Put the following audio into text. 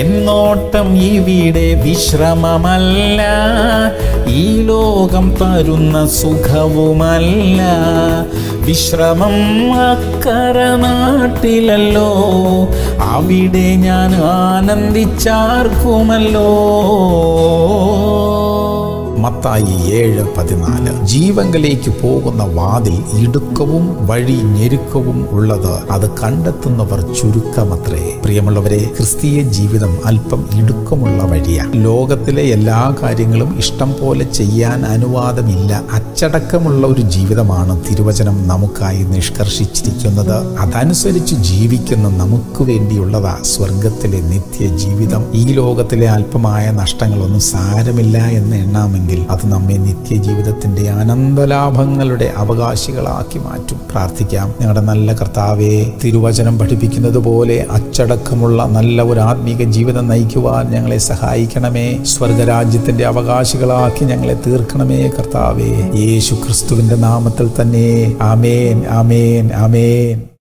എന്നോട്ടം ഇവിടെ വിശ്രമമല്ല ഈ ലോകം തരുന്ന സുഖവുമല്ല. വിശ്രമം അക്കര നാട്ടിലല്ലോ അവിടെ ഞാൻ ആനന്ദിച്ചാർക്കുമല്ലോ. മത്തായി ഏഴ് പതിനാല്. ജീവങ്കലേക്ക് പോകുന്ന വാതിൽ ഇടുക്കവും വഴി ഞെരുക്കവും ഉള്ളത് അത് കണ്ടെത്തുന്നവർ ചുരുക്കമത്രേ. പ്രിയമുള്ളവരെ ക്രിസ്തീയ ജീവിതം അല്പം ഇടുക്കമുള്ള വഴിയാണ് ലോകത്തിലെ എല്ലാ കാര്യങ്ങളും ഇഷ്ടം പോലെ ചെയ്യാൻ അനുവാദമില്ല. അച്ചടക്കമുള്ള ഒരു ജീവിതമാണ് തിരുവചനം നമുക്കായി നിഷ്കർഷിച്ചിരിക്കുന്നത്. അതനുസരിച്ച് ജീവിക്കുന്ന നമുക്ക് വേണ്ടിയുള്ളതാ സ്വർഗത്തിലെ നിത്യ ജീവിതം ഈ ലോകത്തിലെ അല്പമായ നഷ്ടങ്ങളൊന്നും സാരമില്ല എന്ന് എണ്ണാമെങ്കിൽ അത് നമ്മെ നിത്യജീവിതത്തിന്റെ അനന്തലാഭങ്ങളുടെ അവകാശികളാക്കി മാറ്റും. പ്രാർത്ഥിക്കാം. ഞങ്ങളുടെ നല്ല കർത്താവെ തിരുവചനം പഠിപ്പിക്കുന്നത് പോലെ അച്ചടക്കമുള്ള നല്ല ഒരു ആത്മീക ജീവിതം നയിക്കുവാൻ ഞങ്ങളെ സഹായിക്കണമേ. സ്വർഗരാജ്യത്തിന്റെ അവകാശികളാക്കി ഞങ്ങളെ തീർക്കണമേ കർത്താവേ. യേശു ക്രിസ്തുവിന്റെ നാമത്തിൽ തന്നെ. ആമേൻ ആമേൻ ആമേൻ.